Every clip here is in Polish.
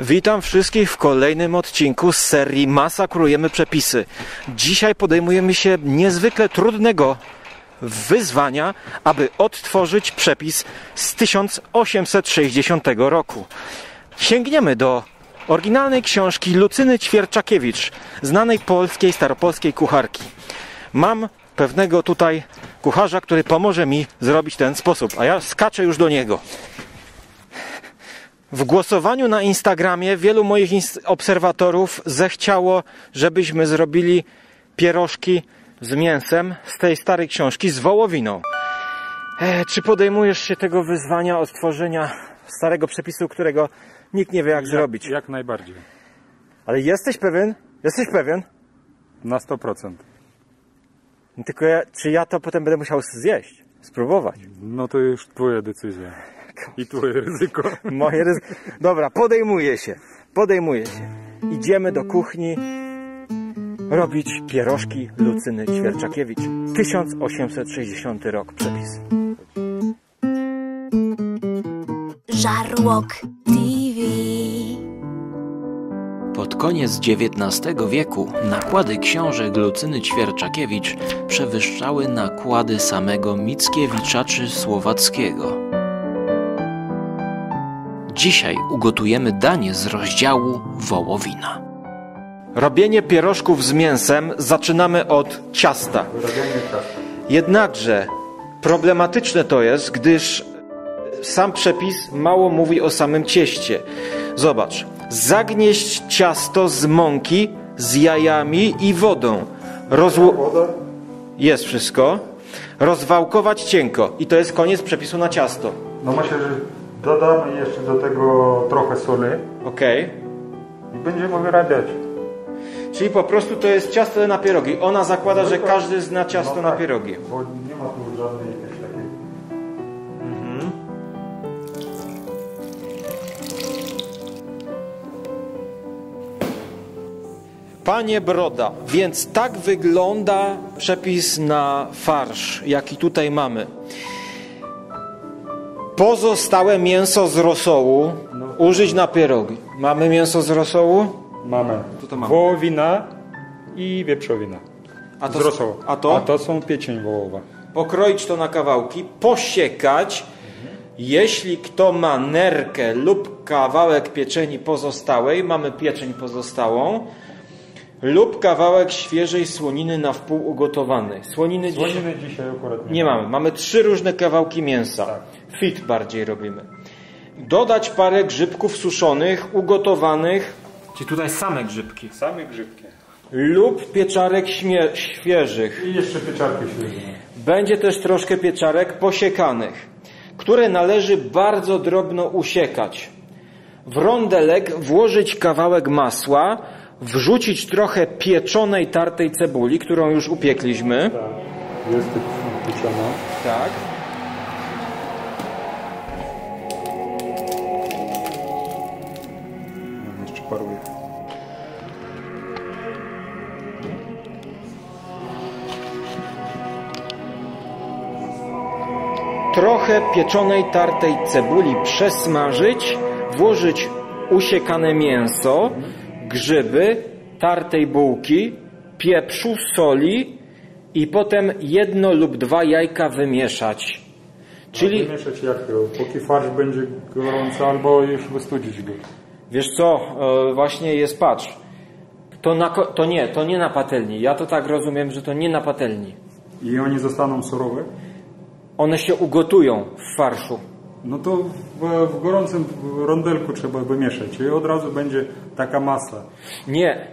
Witam wszystkich w kolejnym odcinku z serii Masakrujemy Przepisy. Dzisiaj podejmujemy się niezwykle trudnego wyzwania, aby odtworzyć przepis z 1860 roku. Sięgniemy do oryginalnej książki Lucyny Ćwierczakiewicz, znanej polskiej, staropolskiej kucharki. Mam pewnego tutaj kucharza, który pomoże mi zrobić ten sposób, a ja skaczę już do niego. W głosowaniu na Instagramie wielu moich obserwatorów zechciało, żebyśmy zrobili pierożki z mięsem z tej starej książki z wołowiną. E, czy podejmujesz się tego wyzwania odtworzenia starego przepisu, którego nikt nie wie jak zrobić? Jak najbardziej. Ale jesteś pewien? Jesteś pewien? Na 100%. Tylko ja, czy ja to potem będę musiał zjeść? Spróbować. No to już twoja decyzja. I twoje ryzyko. Moje ryzyko. Dobra, podejmuję się. Podejmuję się. Idziemy do kuchni robić pierożki Lucyny Ćwierczakiewicz. 1860 rok przepis. Żarłok TV. Pod koniec XIX wieku nakłady książek Lucyny Ćwierczakiewicz przewyższały nakłady samego Mickiewicza czy Słowackiego. Dzisiaj ugotujemy danie z rozdziału wołowina. Robienie pierożków z mięsem zaczynamy od ciasta. Jednakże problematyczne to jest, gdyż sam przepis mało mówi o samym cieście. Zobacz, zagnieść ciasto z mąki, z jajami i wodą. Rozło... Jest wszystko. Rozwałkować cienko. I to jest koniec przepisu na ciasto. No myślę, że dodamy jeszcze do tego trochę soli Ok. i będziemy wyrabiać. Czyli po prostu to jest ciasto na pierogi. Ona zakłada, że każdy zna ciasto No na tak, pierogi. Bo nie ma tu żadnej jakiejś takiej... Panie Broda, więc tak wygląda przepis na farsz, jaki tutaj mamy. Pozostałe mięso z rosołu użyć na pierogi. Mamy mięso z rosołu? Mamy. Co to mamy? Wołowina i wieprzowina. A Z rosołu. A to? A to są pieczeń wołowa. Pokroić to na kawałki, posiekać. Jeśli kto ma nerkę lub kawałek pieczeni pozostałej, mamy pieczeń pozostałą, lub kawałek świeżej słoniny na wpół ugotowanej. Słoniny dzisiaj Słoniny dzisiaj akurat nie, nie mamy. Mamy trzy różne kawałki mięsa. Tak. Fit bardziej robimy. Dodać parę grzybków suszonych, ugotowanych, czyli tutaj same grzybki, Same grzybki. lub pieczarek śmie- świeżych. I jeszcze pieczarki świeże. Będzie też troszkę pieczarek posiekanych, które należy bardzo drobno usiekać. W rondelek włożyć kawałek masła, wrzucić trochę pieczonej tartej cebuli, którą już upiekliśmy. Tak. Jest pieczona. Tak. Trochę pieczonej tartej cebuli przesmażyć, włożyć usiekane mięso, grzyby, tartej bułki, pieprzu, soli i potem jedno lub dwa jajka wymieszać. Czyli Wymieszać jak to? Póki farsz będzie gorący albo już wystudzić go. Wiesz co, e, właśnie jest, patrz. To, na, to nie, to nie na patelni. Ja to tak rozumiem, że to nie na patelni. I oni zostaną surowe? One się ugotują w farszu. No to w, w gorącym rondelku trzeba wymieszać i od razu będzie taka masa. Nie.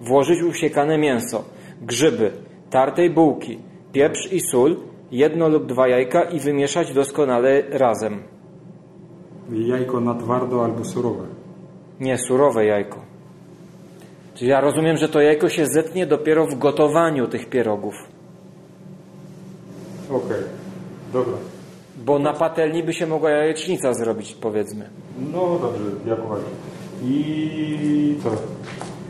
Włożyć usiekane mięso, grzyby, tartej bułki, pieprz i sól, jedno lub dwa jajka i wymieszać doskonale razem. Jajko na twardo albo surowe. Nie, surowe jajko. Czyli ja rozumiem, że to jajko się zetnie dopiero w gotowaniu tych pierogów. Okej, dobra. Bo na patelni by się mogła jajecznica zrobić, powiedzmy. No dobrze, jak uważasz. I co?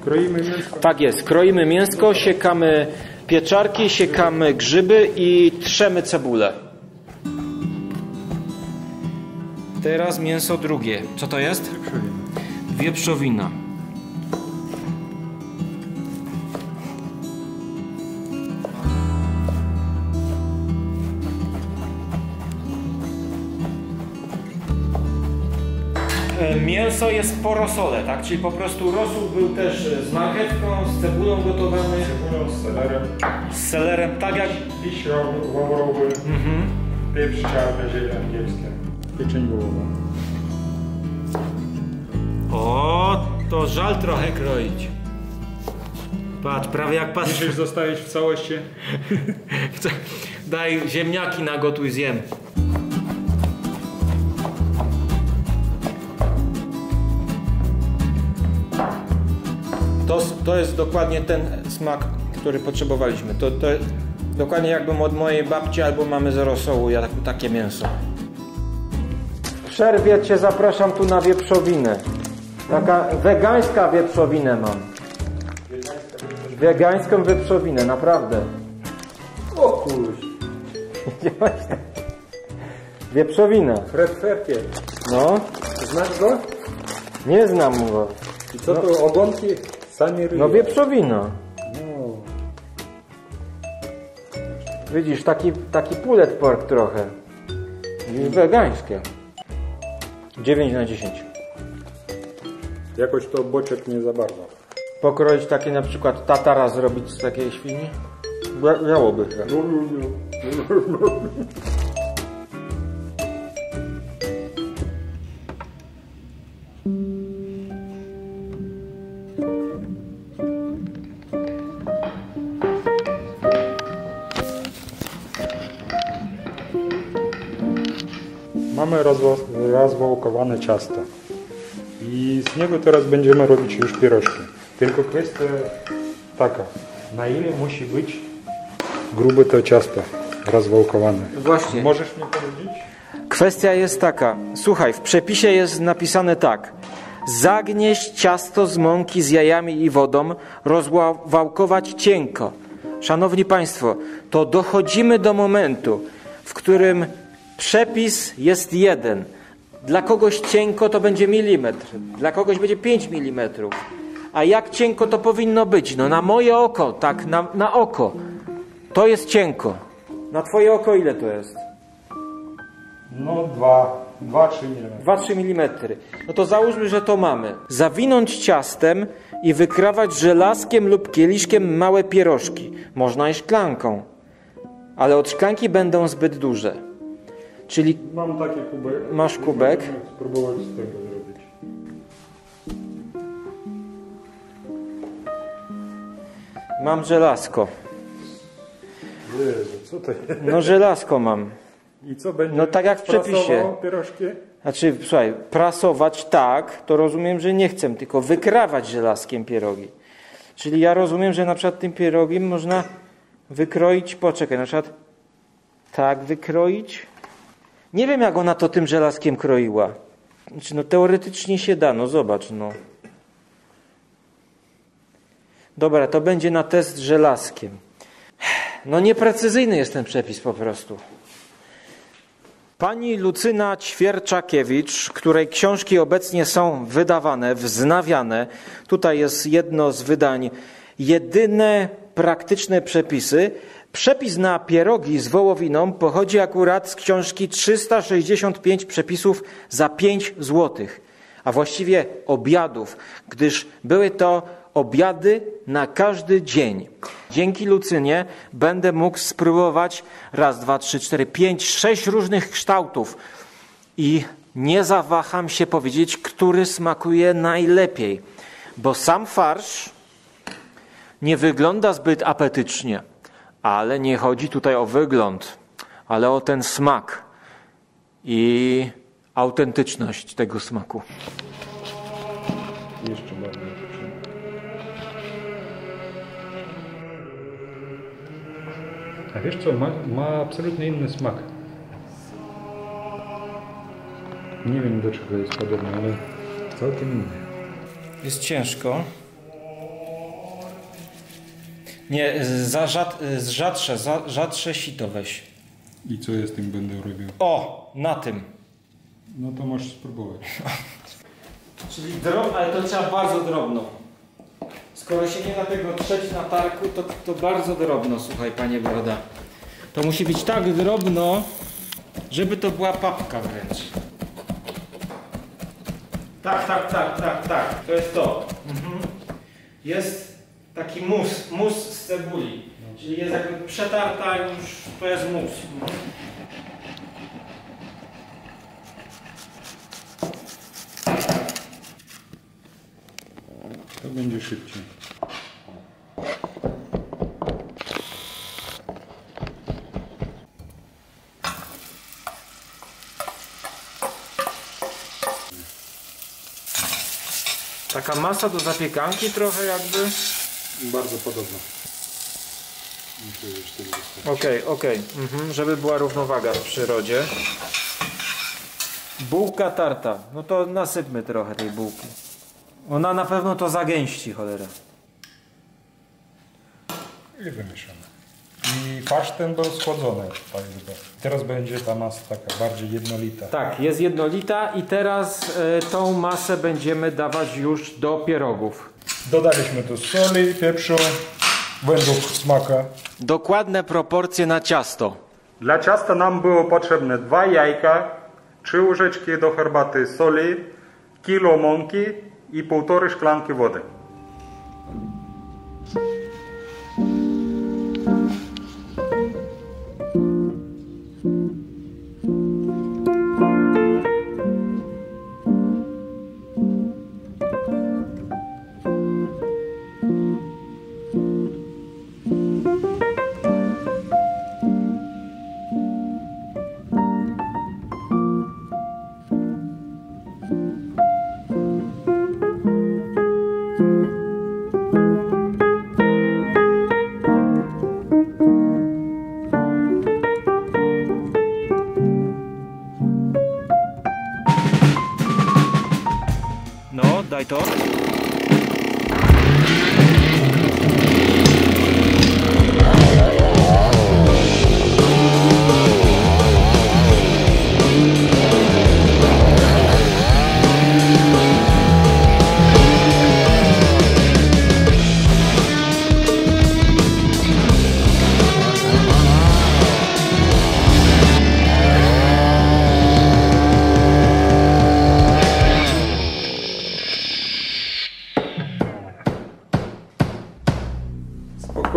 Kroimy mięsko? Tak jest, kroimy mięsko, siekamy pieczarki, siekamy grzyby i trzemy cebulę. Teraz mięso drugie. Co to jest? wieprzowina. Mięso jest po rosole, tak? Czyli po prostu rosół był też z marchewką, z cebulą gotowany, Cebulą z selerem, z selerem, tak jak liść ławrowy, pieprz czarny, ziele angielskie, pieczeń wołowa. O, to żal trochę kroić. Patrz, prawie jak pas. Musisz zostawić w całości. Daj ziemniaki nagotuj zjem. To, jest dokładnie ten smak, który potrzebowaliśmy. To, to dokładnie jakbym od mojej babci albo mamy z rosołu, ja tak, takie mięso. W przerwie cię zapraszam tu na wieprzowinę. Taka wegańska wieprzowinę mam. Wegańską wieprzowinę, naprawdę. O kurz, Wieprzowina. Fred Fertier. No, Znasz go? nie znam go. I co to ogonki No wieprzowina. No. Widzisz, taki, taki pulled pork trochę. I Wegańskie. 9 na 10. Jakoś to boczek nie za bardzo. Pokroić takie na przykład tatara zrobić z takiej świni? Miałoby się. Mamy rozwałkowane ciasto. I z niego teraz będziemy robić już pierożki. Tylko kwestia taka, na ile musi być grube to ciasto rozwałkowane. Właśnie. Możesz mi powiedzieć? Kwestia jest taka. Słuchaj, w przepisie jest napisane tak. Zagnieść ciasto z mąki z jajami i wodą, rozwałkować cienko. Szanowni Państwo, to dochodzimy do momentu, w którym przepis jest jeden. Dla kogoś cienko to będzie milimetr, dla kogoś będzie 5 milimetrów. A jak cienko to powinno być? No na moje oko, tak, na, na oko. To jest cienko. Na Twoje oko ile to jest? No dwa, dwa, trzy milimetry. 2-3 mm. No to załóżmy, że to mamy. Zawinąć ciastem i wykrawać żelazkiem lub kieliszkiem małe pierożki. Można i szklanką. Ale od szklanki będą zbyt duże. Czyli Mam taki kubek. Masz kubek? Spróbować z tego zrobić. mam żelazko. Jezu, co to jest? No żelazko mam. I co będzie? No tak jak w przepisie. pierożki? Znaczy, słuchaj, prasować tak, to rozumiem, że nie chcę, tylko wykrawać żelazkiem pierogi. Czyli ja rozumiem, że na przykład tym pierogiem można wykroić, poczekaj, na przykład tak wykroić. Nie wiem, jak ona to tym żelazkiem kroiła. Znaczy, no teoretycznie się da, no zobacz, no. Dobra, to będzie na test żelazkiem. No nieprecyzyjny jest ten przepis po prostu. Pani Lucyna Ćwierczakiewicz, której książki obecnie są wydawane, wznawiane. Tutaj jest jedno z wydań. Jedyne praktyczne przepisy. Przepis na pierogi z wołowiną pochodzi akurat z książki 365 przepisów za 5 złotych, a właściwie obiadów, gdyż były to obiady na każdy dzień. Dzięki Lucynie będę mógł spróbować raz, dwa, trzy, cztery, pięć, sześć różnych kształtów i nie zawaham się powiedzieć, który smakuje najlepiej, bo sam farsz nie wygląda zbyt apetycznie, ale nie chodzi tutaj o wygląd, ale o ten smak i autentyczność tego smaku. Jeszcze bardziej. A wiesz co, ma, ma absolutnie inny smak. Nie wiem do czego jest podobny, ale całkiem inny. Jest ciężko. Nie, za rzad, z rzadsze, za, rzadsze sito weź. I co ja z tym będę robił? O, na tym. No to możesz spróbować. Czyli drobno, ale to trzeba bardzo drobno. Skoro się nie da tego trzeć na tarku, to, to bardzo drobno, słuchaj panie Broda. To musi być tak drobno, żeby to była papka wręcz. Tak, tak, tak, tak, tak. To jest to. Mhm. Jest taki mus, mus z cebuli. Czyli jest jakby przetarta już, to jest mus. To będzie szybciej. Taka masa do zapiekanki trochę jakby. Bardzo podobno. Okej, okej. Mhm, żeby była równowaga w przyrodzie. Bułka tarta. No to nasypmy trochę tej bułki. Ona na pewno to zagęści, cholera. I wymieszamy. I farsz ten był schłodzony. Tak. Teraz będzie ta masa taka bardziej jednolita. Tak, jest jednolita i teraz e, tą masę będziemy dawać już do pierogów. Dodaliśmy tu soli, pieprzu, według smaka. Dokładne proporcje na ciasto. Dla ciasta nam było potrzebne dwa jajka, trzy łyżeczki do herbaty soli, kilo mąki i półtorej szklanki wody.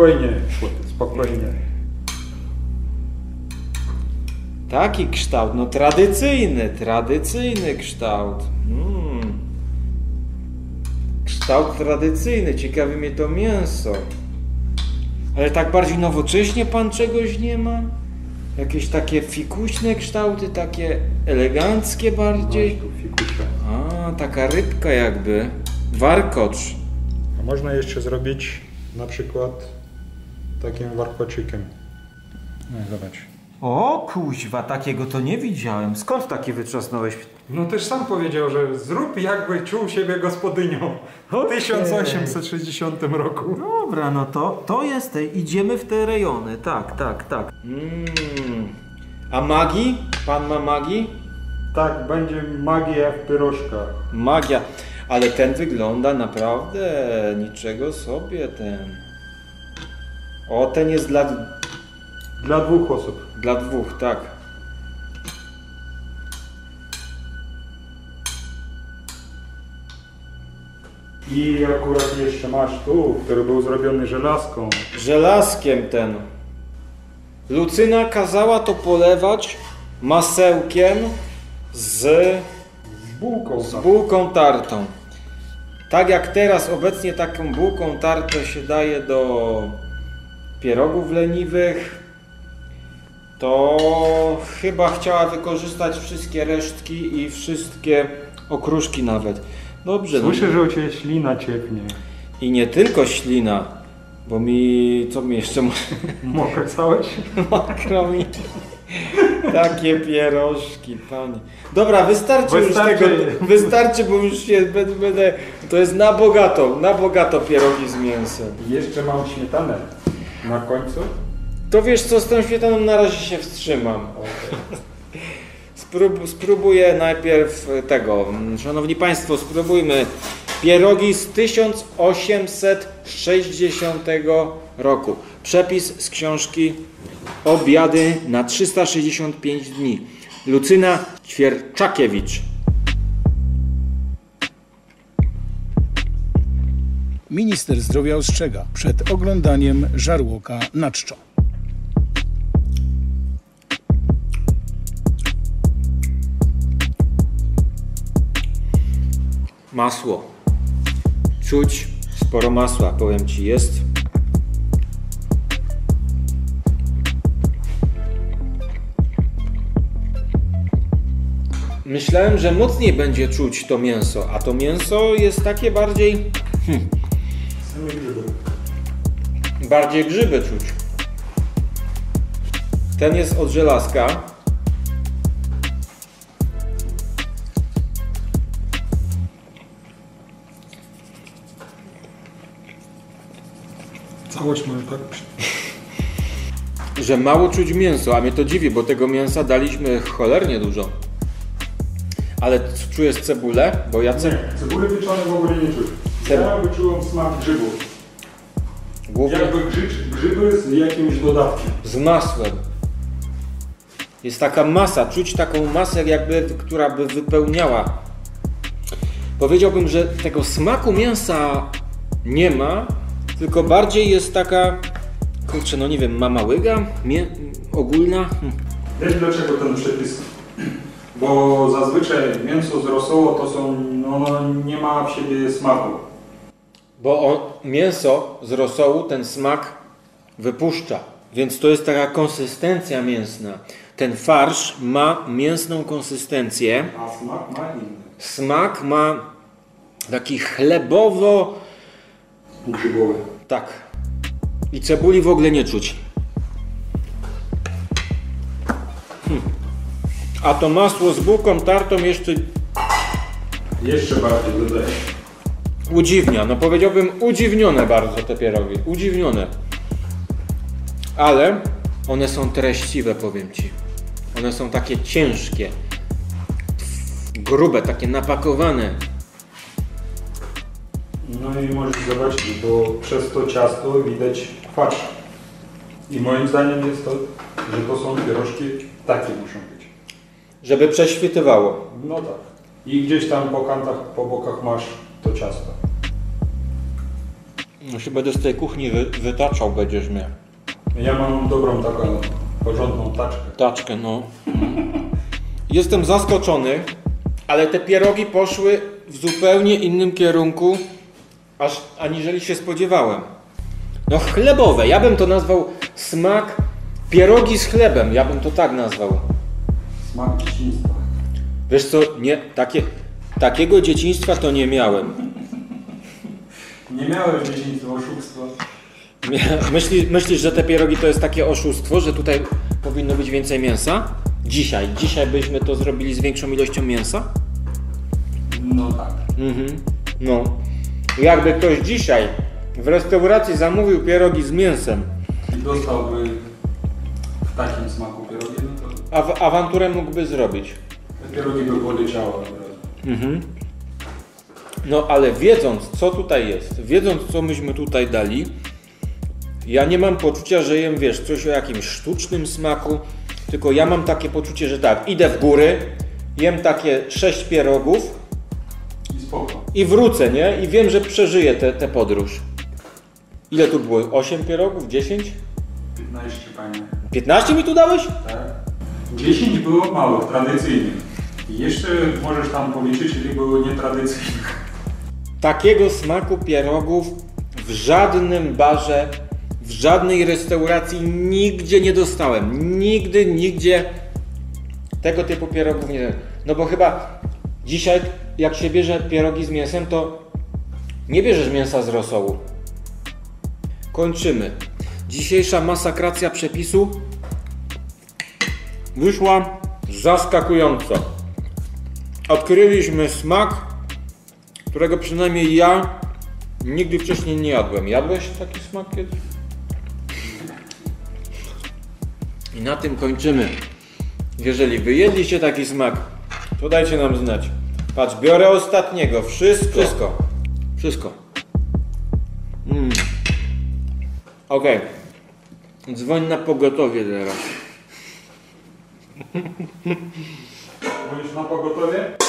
Spokojnie, spokojnie. Taki kształt, no tradycyjny, tradycyjny kształt. Mm. Kształt tradycyjny, ciekawi mnie to mięso. Ale tak bardziej nowocześnie pan czegoś nie ma? Jakieś takie fikuśne kształty, takie eleganckie bardziej? A, taka rybka jakby. Warkocz. A można jeszcze zrobić na przykład takim warkoczykiem. No zobacz. O kuźwa, takiego to nie widziałem. Skąd taki wytrzasnąłeś? No też sam powiedział, że zrób jakby czuł siebie gospodynią w Okej. 1860 roku. Dobra, no to, to jest, te- idziemy w te rejony, tak, tak, tak. Mm. A magii? Pan ma magii? Tak, będzie magia w pierożkach. Magia, ale ten wygląda naprawdę niczego sobie ten. O, ten jest dla, Dla dwóch osób. dla dwóch, tak. I akurat jeszcze masz tu, który był zrobiony żelazką. Żelazkiem ten. Lucyna kazała to polewać masełkiem z Z bułką. z bułką tartą. Tak jak teraz obecnie taką bułką tartę się daje do pierogów leniwych, to chyba chciała wykorzystać wszystkie resztki i wszystkie okruszki nawet. Dobrze. no. Słyszę, że u Ciebie ślina ciepnie. I nie tylko ślina, bo mi, co mi jeszcze Mokre stałeś? makro mi. Takie pierożki, panie. Dobra, wystarczy, Wystarczy. już tego. Wystarczy, bo już się będę, będę. To jest na bogato, na bogato pierogi z mięsem. Jeszcze mam śmietanę na końcu. To wiesz co, z tą śmietaną na razie się wstrzymam. Sprób, spróbuję najpierw tego. Szanowni Państwo, spróbujmy pierogi z 1860 roku. Przepis z książki Obiady na 365 dni. Lucyna Ćwierczakiewicz. Minister zdrowia ostrzega przed oglądaniem żarłoka na czczo. Masło. Czuć sporo masła, powiem Ci, jest. Myślałem, że mocniej będzie czuć to mięso, a to mięso jest takie bardziej. Grzyby. Bardziej grzyby czuć. Ten jest od żelazka. Całość mamy tak że mało czuć mięso, a mnie to dziwi, bo tego mięsa daliśmy cholernie dużo. Ale czujesz cebulę? Bo ja ce... Nie, cebuli pieczone w ogóle nie czuć. Ja wyczułem smak grzybów. Głównie Jakby grzyb, grzyby z jakimś dodatkiem. z masłem. Jest taka masa, czuć taką masę jakby, która by wypełniała. Powiedziałbym, że tego smaku mięsa nie ma, tylko bardziej jest taka, kurczę, no nie wiem, mama łyga, Mię... ogólna. Hm. Wiesz dlaczego ten przepis? Bo zazwyczaj mięso z rosołu to są, no, nie ma w siebie smaku. Bo on, mięso z rosołu ten smak wypuszcza, więc to jest taka konsystencja mięsna. Ten farsz ma mięsną konsystencję, A smak ma inny. smak ma taki chlebowo, Grzybowy. tak. I cebuli w ogóle nie czuć. Hm. A to masło z bułką tartą jeszcze Jeszcze bardziej dodaję. Udziwnia, no powiedziałbym udziwnione bardzo te pierogi, udziwnione. Ale one są treściwe, powiem Ci. One są takie ciężkie, grube, takie napakowane. No i możesz zobaczyć, bo przez to ciasto widać farsz. I moim zdaniem jest to, że to są pierożki takie muszą być. Żeby prześwitywało. No tak. I gdzieś tam po kantach, po bokach masz to ciasto. No się będę z tej kuchni wy, wytaczał, będziesz mnie. Ja mam dobrą taką porządną taczkę. Taczkę, no. Jestem zaskoczony, ale te pierogi poszły w zupełnie innym kierunku, aż aniżeli się spodziewałem. No chlebowe, ja bym to nazwał smak pierogi z chlebem, ja bym to tak nazwał. Smak dzieciństwa. Wiesz co, nie, takie, takiego dzieciństwa to nie miałem. Nie miałem dzieciństwa oszustwa. Mia- Myśli, myślisz, że te pierogi to jest takie oszustwo, że tutaj powinno być więcej mięsa? Dzisiaj, dzisiaj byśmy to zrobili z większą ilością mięsa? No tak. Mhm. No. Jakby ktoś dzisiaj w restauracji zamówił pierogi z mięsem, I dostałby w takim smaku pierogi, no to a w awanturę mógłby zrobić. te pierogi by poleciały. Mhm. No ale wiedząc, co tutaj jest, wiedząc, co myśmy tutaj dali, ja nie mam poczucia, że jem, wiesz, coś o jakimś sztucznym smaku, tylko ja mam takie poczucie, że tak, idę w góry, jem takie sześć pierogów I spoko. i wrócę, nie? I wiem, że przeżyję tę podróż. Ile tu było? 8 pierogów? 10? 15 panie. 15 mi tu dałeś? Tak. 10 było małych, tradycyjnych. Jeszcze możesz tam policzyć, ile było nietradycyjnych. Takiego smaku pierogów w żadnym barze, w żadnej restauracji nigdzie nie dostałem. Nigdy, nigdzie tego typu pierogów nie. No bo chyba dzisiaj, jak się bierze pierogi z mięsem, to nie bierzesz mięsa z rosołu. Kończymy. Dzisiejsza masakracja przepisu wyszła zaskakująco. Odkryliśmy smak, którego przynajmniej ja nigdy wcześniej nie jadłem. Jadłeś taki smak kiedyś? I na tym kończymy Jeżeli wyjedliście taki smak, to dajcie nam znać. Patrz, biorę ostatniego. Wszystko. Wszystko. Wszystko. Mm. Okej. Dzwoń na pogotowie teraz. Mówisz na pogotowie?